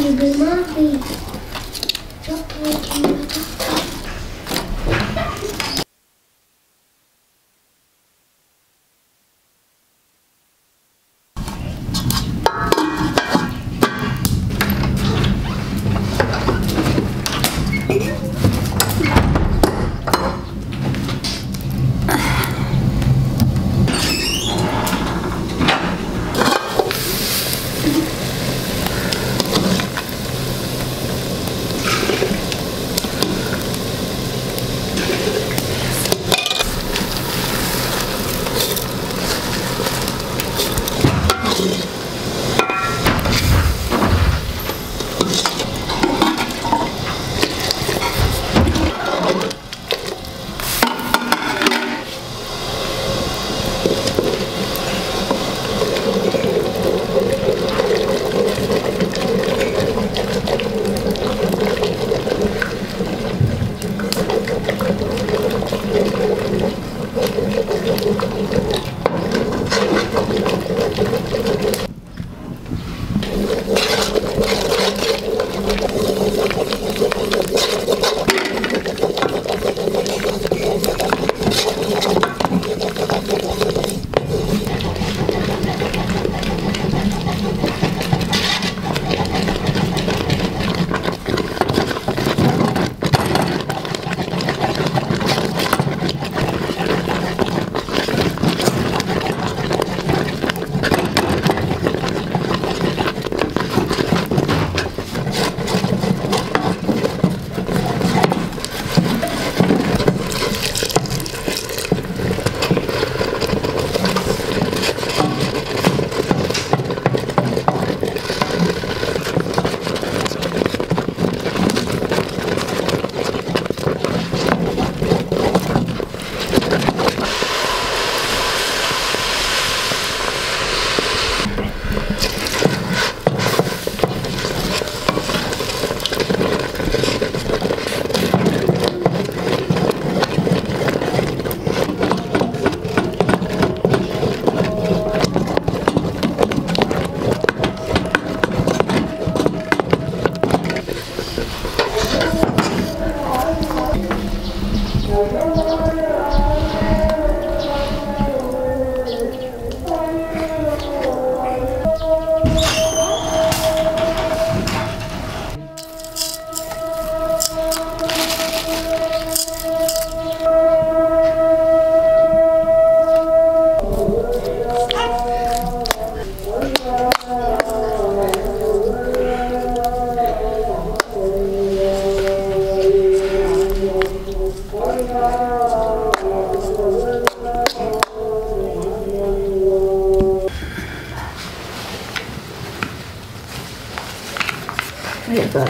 любимый. 那个。